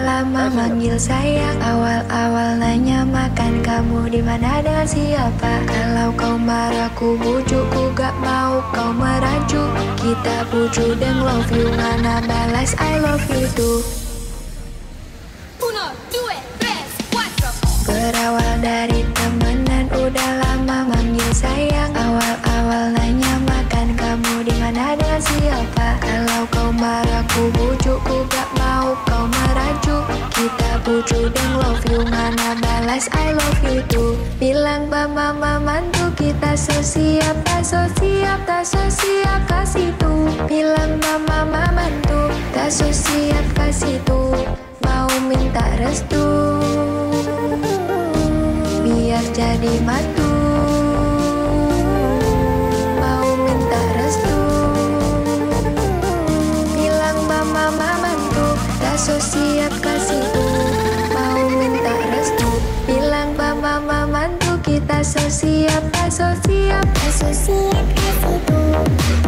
lama manggil sayang. Awal-awal nanya makan kamu di mana dengan siapa? Kalau kau marah ku bujuk ku gak mau kau merajuk. Kita bujuk dan love you Mana balas I love you too. Berawal dari bujuk ku gak mau kau merajuk. Kita bujuk dan love you mana balas I love you too Bilang mama mantu kita so siap tak so siap tak so siap kasih tuh Bilang mama mantu tak so siap kasih tuh Mau minta restu. Biar jadi mantu mantu kita so siap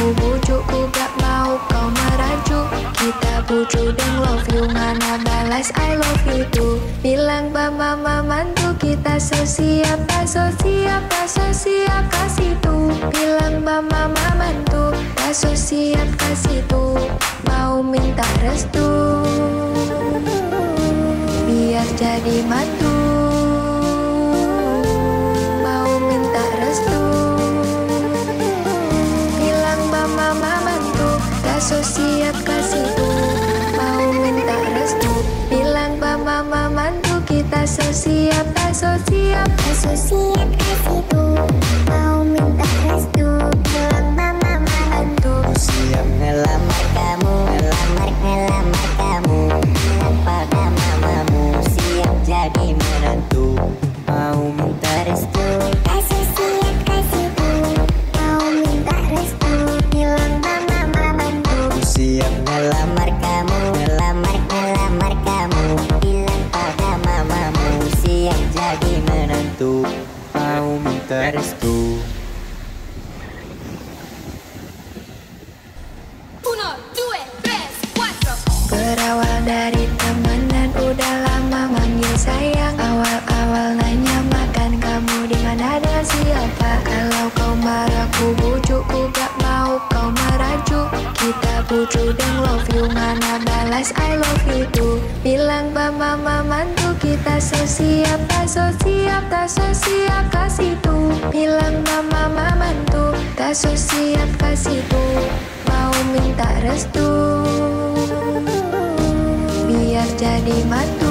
ku bujuk ku gak mau kau merajuk. Kita bujuk dan love you mana balas I love you too Bilang mama mantu kita so siap tak so siap so siap kasih tuh Bilang mama mantu so siap kasih tuh Mau minta restu. Biar jadi mantu mantu kita so siap tak so siap. Tak so siap kasih tuh mau minta restu bilang mama mantu Aku siap ngelamar kamu Ngelamar, ngelamar kamu. Pada mamamu? Siap jadi menantu. Mau minta restu. Kasih siap kasih tuh mau minta restu bilang mama mantu Aku siap ngelamar kamu Ngelamar, ngelamar kamu Berawal dari temenan udah lama manggil sayang. Awal-awal nanya makan kamu di mana dengan siapa? Kalau kau marah ku bujuk ku gak mau kau merajuk. Kita bujuk dan love you mana balas I love you too Bilang mama mantu kita so siap tak so siap tak so siap kasih tuh Bilang mama mantu tak so siap kasih tuh minta restu. Biar jadi mantu